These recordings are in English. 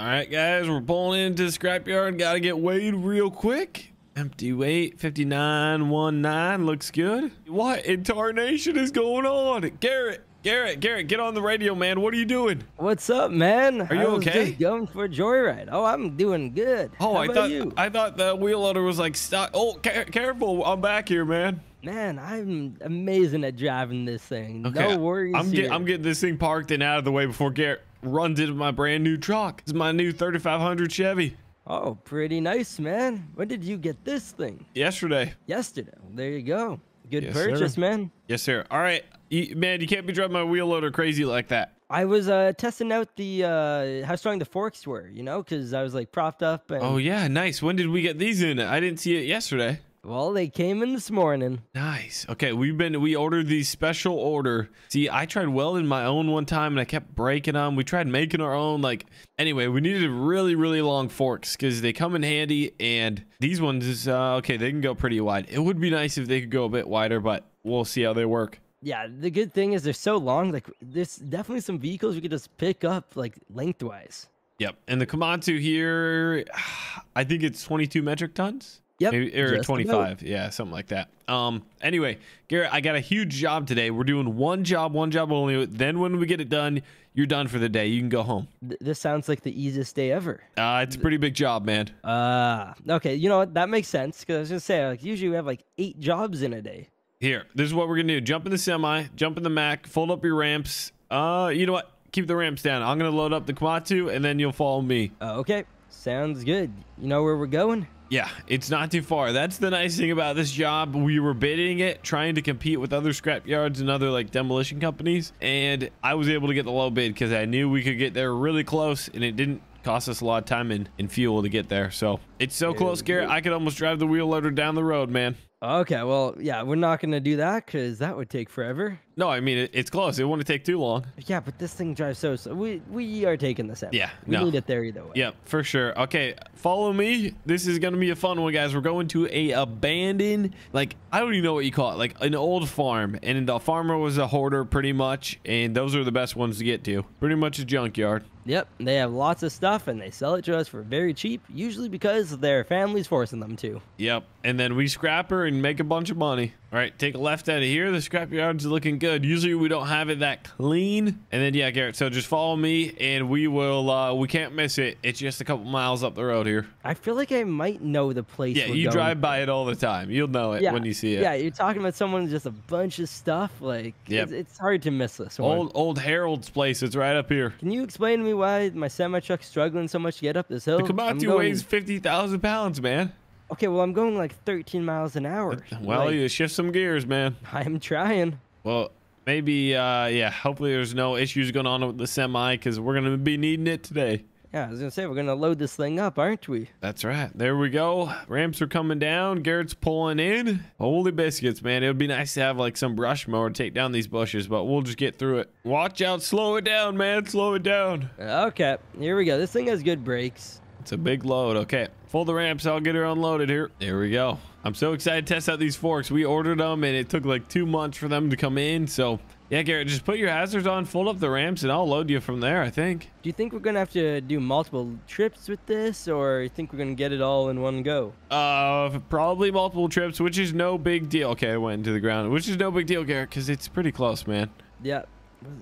All right, guys, we're pulling into the scrapyard. Got to get weighed real quick. Empty weight, 5919. Looks good. What in tarnation is going on? Garrett, Garrett, Garrett, get on the radio, man. What are you doing? What's up, man? Are you I okay? Just going for a joyride. Oh, I'm doing good. Oh, How I thought you? I thought the wheel loader was like stuck. Oh, ca- careful. I'm back here, man. Man, I'm amazing at driving this thing. Okay. No worries. I'm, here. get, I'm getting this thing parked and out of the way before Garrett runs into my brand new truck. It's my new 3500 Chevy. Oh, pretty nice, man. When did you get this thing? Yesterday. Yesterday. There you go. Good Yes, sir. purchase, man. Yes, sir. All right. You, man, you can't be driving my wheel loader crazy like that. I was uh, testing out the uh, how strong the forks were, you know, because I was like propped up. And, Oh, yeah. Nice. When did we get these in? I didn't see it yesterday. Well, they came in this morning. Nice. Okay, we've been we ordered these special order. See, I tried welding my own one time and I kept breaking them. We tried making our own. Like anyway, we needed really really long forks because they come in handy. And these ones is uh, okay. They can go pretty wide. It would be nice if they could go a bit wider, but we'll see how they work. Yeah, the good thing is they're so long. Like, there's definitely some vehicles we could just pick up like lengthwise. Yep. And the Komatsu here, I think it's 22 metric tons. Yep, Maybe, or just about. 25. Yeah, something like that. Um. Anyway, Garrett, I got a huge job today. We're doing one job, one job only. Then when we get it done, you're done for the day. You can go home. Th- this sounds like the easiest day ever. Uh, it's a pretty big job, man. Uh, okay, you know what? That makes sense because I was gonna say like usually we have like eight jobs in a day. Here, this is what we're gonna do. Jump in the semi, jump in the Mack, fold up your ramps. Uh, you know what? Keep the ramps down. I'm gonna load up the Komatsu, and then you'll follow me. Uh, okay, sounds good. You know where we're going? Yeah, it's not too far. That's the nice thing about this job. We were bidding it, trying to compete with other scrap yards and other like demolition companies, and I was able to get the low bid because I knew we could get there really close, and it didn't cost us a lot of time and, and fuel to get there. So it's so close, Garrett. I could almost drive the wheel loader down the road, man. Okay, well, yeah, we're not gonna do that because that would take forever. No, I mean it, it's close. It won't take too long. Yeah, but this thing drives so so. We we are taking this out. Yeah, we no. need it there either way. Yep, for sure. Okay, follow me. This is gonna be a fun one, guys. We're going to a abandoned, like I don't even know what you call it, like an old farm, and the farmer was a hoarder pretty much, and those are the best ones to get to. Pretty much a junkyard. Yep, they have lots of stuff and they sell it to us for very cheap, usually because their family's forcing them to. Yep, and then we scrap her and make a bunch of money. All right, take a left out of here. The scrapyard's looking good. Usually we don't have it that clean. And then yeah, Garrett. So just follow me, and we will. uh We can't miss it. It's just a couple miles up the road here. I feel like I might know the place. Yeah, you going drive by it all the time. You'll know it yeah, when you see it. Yeah, you're talking about someone with just a bunch of stuff. Like, Yep. it's, it's hard to miss this one. Old old Harold's place. It's right up here. Can you explain to me why my semi truck's struggling so much to get up this hill? The Komatsu weighs fifty thousand pounds, man. Okay, well, I'm going like 13 miles an hour. Well, Like, you shift some gears, man. I'm trying. Well, maybe, uh, yeah. Hopefully, there's no issues going on with the semi because we're gonna be needing it today. Yeah, I was gonna say we're gonna load this thing up, aren't we? That's right. There we go. Ramps are coming down. Garrett's pulling in. Holy biscuits, man. It would be nice to have like some brush mower to take down these bushes, but we'll just get through it. Watch out. Slow it down, man. Slow it down. Okay, here we go. This thing has good brakes. It's a big load. Okay. Fold the ramps. I'll get her unloaded here. There we go. I'm so excited to test out these forks. We ordered them and it took like two months for them to come in. So yeah, Garrett, just put your hazards on, fold up the ramps, and I'll load you from there, I think. Do you think we're gonna have to do multiple trips with this, or you think we're gonna get it all in one go? Uh, probably multiple trips, which is no big deal. Okay, I went into the ground, which is no big deal, Garrett, because it's pretty close, man. Yeah,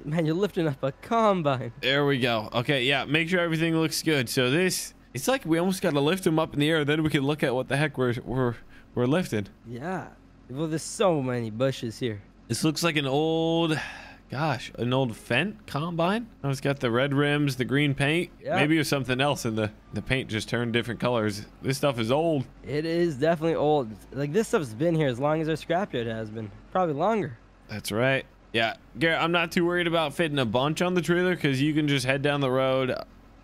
man, you're lifting up a combine. There we go. Okay, yeah, make sure everything looks good. So this, it's like we almost got to lift them up in the air, then we can look at what the heck we're we're we're lifting. Yeah. Well, there's so many bushes here. This looks like an old, gosh, an old Fendt combine. Oh, it's got the red rims, the green paint. Yeah. Maybe it was something else, and the the paint just turned different colors. This stuff is old. It is definitely old. Like this stuff's been here as long as our scrapyard has been. Probably longer. That's right. Yeah, Garrett, I'm not too worried about fitting a bunch on the trailer because you can just head down the road,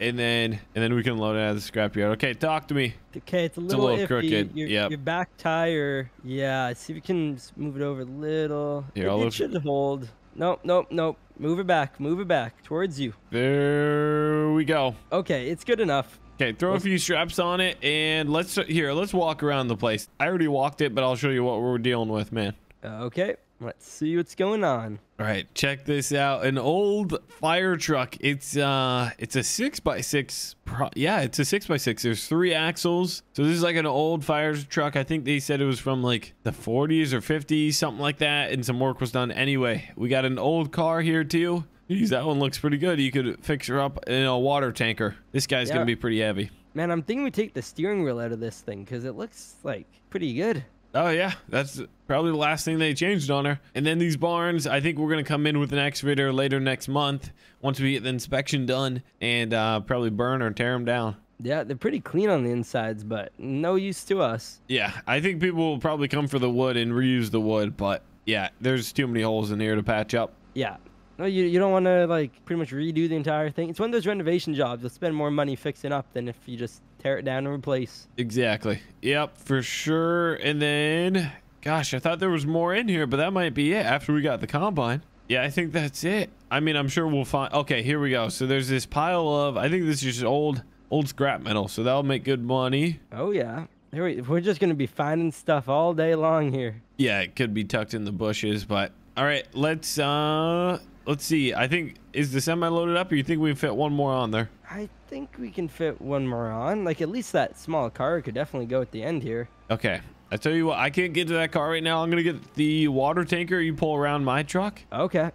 and then and then we can load it out of the scrapyard. Okay, talk to me. Okay, it's a a little, little crooked, Your, yep. your back tire. Yeah, see if you can move it over a little. Here, it, I'll it should hold. Nope, nope, nope. Move it back. Move it back towards you. There we go. Okay, it's good enough. Okay, throw a few straps on it, and let's here. Let's walk around the place. I already walked it, but I'll show you what we're dealing with, man. Okay, Let's see what's going on. All right, check this out. An old fire truck. It's uh it's a six by six. Pro- yeah, it's a six by six. There's three axles. So this is like an old fire truck. I think they said it was from like the 40s or 50s, something like that. And some work was done anyway. We got an old car here too. Geez, that one looks pretty good. You could fix her up in a water tanker. This guy's Yeah. gonna be pretty heavy. Man, I'm thinking we take the steering wheel out of this thing because it looks like pretty good. Oh yeah, that's probably the last thing they changed on her. And then these barns, I think we're gonna come in with an excavator later next month once we get the inspection done and uh, probably burn or tear them down. Yeah, they're pretty clean on the insides, but no use to us. Yeah, I think people will probably come for the wood and reuse the wood, but yeah, there's too many holes in here to patch up. Yeah. No, you, you don't want to like pretty much redo the entire thing. It's one of those renovation jobs. You'll spend more money fixing up than if you just tear it down and replace. Exactly. Yep, for sure. And then, gosh, I thought there was more in here, but that might be it after we got the combine. Yeah, I think that's it. I mean, I'm sure we'll find. Okay, here we go. So there's this pile of. I think this is just old, old scrap metal. So that'll make good money. Oh yeah. Here we, we're just gonna be finding stuff all day long here. Yeah, it could be tucked in the bushes, but all right, let's uh, let's see. I think is the semi loaded up, or you think we can fit one more on there? I think we can fit one more on. Like at least that small car could definitely go at the end here. Okay. I tell you what, I can't get to that car right now. I'm gonna get the water tanker. You pull around my truck. Okay.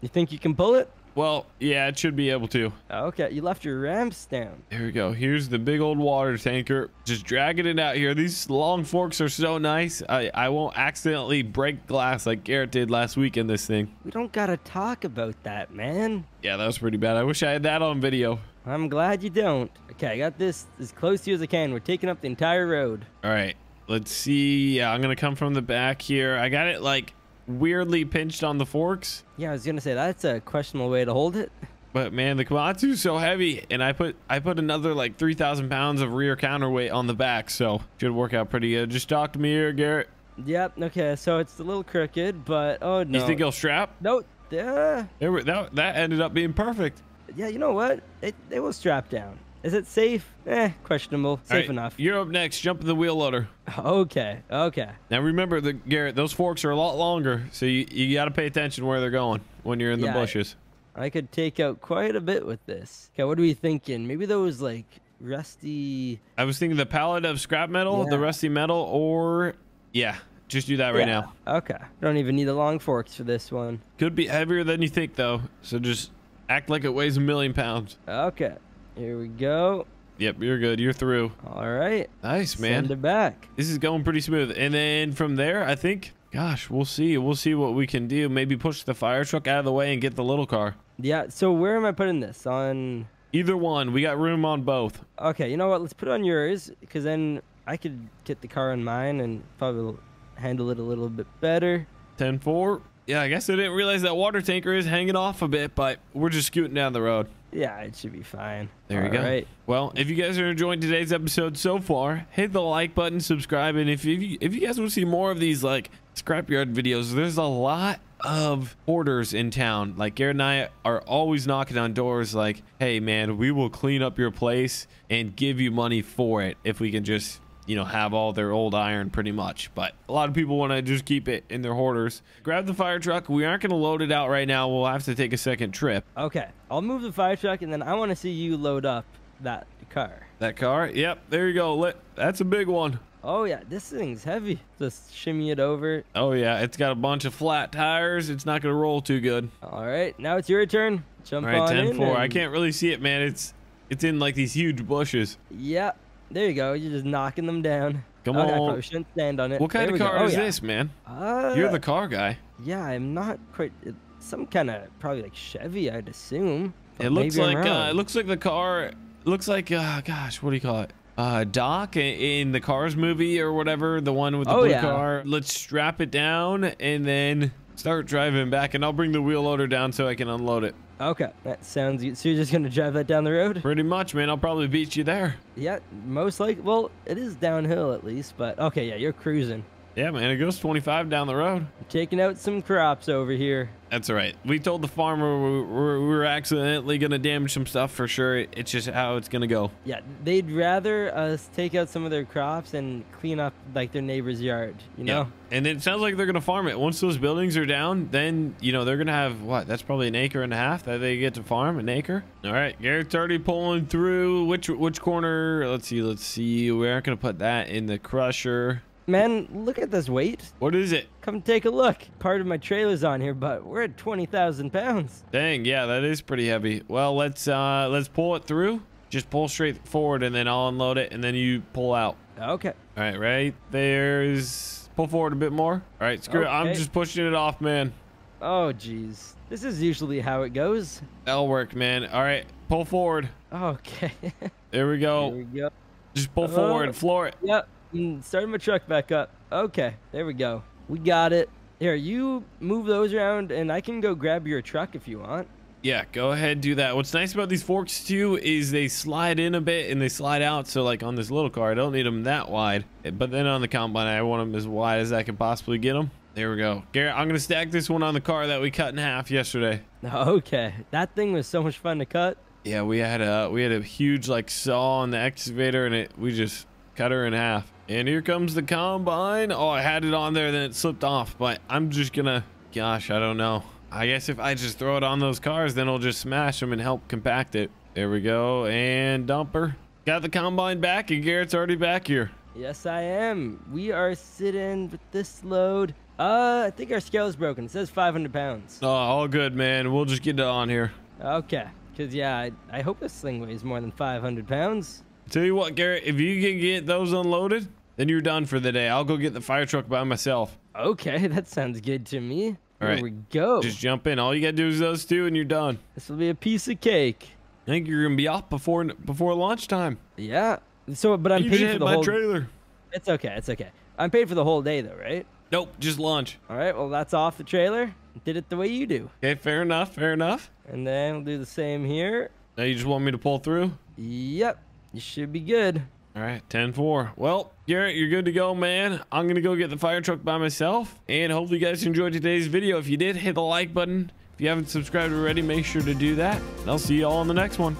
You think you can pull it? Well, yeah, it should be able to. Okay. You left your ramps down. There we go. Here's the big old water tanker. Just dragging it out here. These long forks are so nice. I, I won't accidentally break glass like Garrett did last week in this thing. We don't gotta talk about that, man. Yeah, that was pretty bad. I wish I had that on video. I'm glad you don't. Okay, I got this as close to you as I can. We're taking up the entire road. All right. Let's see. Yeah, I'm going to come from the back here. I got it like weirdly pinched on the forks. Yeah, I was gonna say that's a questionable way to hold it. But man, the Komatsu's so heavy, and I put I put another like three thousand pounds of rear counterweight on the back, so should work out pretty good. Just talk to me here, Garrett. Yep. Okay, so it's a little crooked, but oh no. You think it'll strap? No. There, we- that that ended up being perfect. yeah, you know what? It it will strap down. Is it safe? Eh, questionable. Safe right, enough. You're up next. Jump in the wheel loader. Okay. Okay. Now remember, the Garrett, those forks are a lot longer, so you, you got to pay attention where they're going when you're in the Yeah, I- bushes. I could take out quite a bit with this. Okay, what are we thinking? Maybe those like rusty. I was thinking the pallet of scrap metal, the rusty metal, or yeah, just do that right Yeah, now. Okay. Don't even need the long forks for this one. Could be heavier than you think though, so just act like it weighs a million pounds. Okay. Here we go. Yep, you're good. You're through. All right. Nice, man. Send it back. This is going pretty smooth. And then from there, I think, gosh, we'll see. We'll see what we can do. Maybe push the fire truck out of the way and get the little car. Yeah. So where am I putting this? On. Either one. We got room on both. Okay. You know what? Let's put it on yours because then I could get the car on mine and probably handle it a little bit better. 10 4. Yeah, I guess I didn't realize that water tanker is hanging off a bit, but we're just scooting down the road. Yeah, it should be fine. There you go. right. Well, if you guys are enjoying today's episode so far, hit the like button, subscribe, and if you if you guys want to see more of these like scrapyard videos, there's a lot of hoarders in town. Like Garrett and I are always knocking on doors, like, "Hey, man, we will clean up your place and give you money for it if we can just." You know, have all their old iron pretty much, but a lot of people want to just keep it in their hoarders. Grab the fire truck. We aren't going to load it out right now. We'll have to take a second trip. Okay. I'll move the fire truck and then I want to see you load up that car. That car, yep, there you go. That's a big one. Oh yeah, this thing's heavy. Just shimmy it over. Oh yeah, it's got a bunch of flat tires. It's not gonna roll too good. All right, now it's your turn. Jump All right, on 10 in. 4. I can't really see it, man. It's it's in like these huge bushes. Yeah, there you go. You're just knocking them down. Come okay, I on. probably shouldn't stand on it. What kind There of car Oh, is yeah. this, man? Uh, You're the car guy. Yeah, I'm not quite. it- Some kind of probably like Chevy, I'd assume. It looks like uh, it looks like the car. Looks like uh, gosh, what do you call it? Uh, Doc in the Cars movie or whatever, the one with the Oh, blue yeah. car. Let's strap it down and then start driving back, and I'll bring the wheel loader down so I can unload it. Okay, that sounds good. So you're just gonna drive that down the road? Pretty much, man. I'll probably beat you there. Yeah, most likely. Well, it is downhill at least, but okay, yeah, you're cruising. Yeah, man, it goes 25 down the road. Taking out some crops over here. That's all right. We told the farmer we were, we were accidentally going to damage some stuff for sure. It's just how it's going to go. Yeah, they'd rather us take out some of their crops and clean up like their neighbor's yard, you know? Yeah. And it sounds like they're going to farm it. Once those buildings are down, then, you know, they're going to have what? That's probably an acre and a half that they get to farm, an acre. All right, Garrett's already pulling through. Which which corner? Let's see. Let's see. We aren't going to put that in the crusher. Man, look at this weight. What is it? Come take a look. Part of my trailer's on here, but we're at 20,000 pounds. Dang, yeah, that is pretty heavy. Well, let's uh let's pull it through. Just pull straight forward and then I'll unload it and then you pull out. Okay. All right, right there's pull forward a bit more. All right, screw it. I'm just pushing it off, man. Oh, jeez. This is usually how it goes. That'll work, man. All right, pull forward. Okay. There we go. we go. Just pull Oh. forward, floor it. Yep. Mm, Starting my truck back up. Okay. There we go. We got it. Here, you move those around and I can go grab your truck if you want. Yeah, go ahead, do that. What's nice about these forks too is they slide in a bit and they slide out. So like on this little car, I don't need them that wide. But then on the combine, I want them as wide as I can possibly get them. There we go. Garrett, I'm gonna stack this one on the car that we cut in half yesterday. Okay. That thing was so much fun to cut. Yeah, we had a we had a huge like saw on the excavator and it we just cut her in half. And here comes the combine. Oh, I had it on there, then it slipped off. But I'm just gonna, gosh, I don't know. I guess if I just throw it on those cars, then it'll just smash them and help compact it. There we go. And dumper. Got the combine back, and Garrett's already back here. Yes, I am. We are sitting with this load. Uh, I think our scale is broken. It says 500 pounds. Oh, all good, man. We'll just get it on here. Okay. Because, yeah, I, I hope this thing weighs more than 500 pounds. Tell you what, Garrett, if you can get those unloaded, then you're done for the day. I'll go get the fire truck by myself. Okay, that sounds good to me. All right. Here we go. Just jump in. All you gotta do is those two, and you're done. This will be a piece of cake. I think you're gonna be off before before lunchtime. Yeah. So, but I'm you paid for the my whole. trailer. It's okay. It's okay. I'm paid for the whole day, though, right? Nope, just lunch. All right. Well, that's off the trailer. Did it the way you do. Okay, fair enough. Fair enough. And then we'll do the same here. Now you just want me to pull through? Yep. You should be good. All right, 10-4. Well, Garrett, you're good to go, man. I'm gonna go get the fire truck by myself, and hopefully you guys enjoyed today's video. If you did, hit the like button. If you haven't subscribed already, make sure to do that. And I'll see you all in the next one.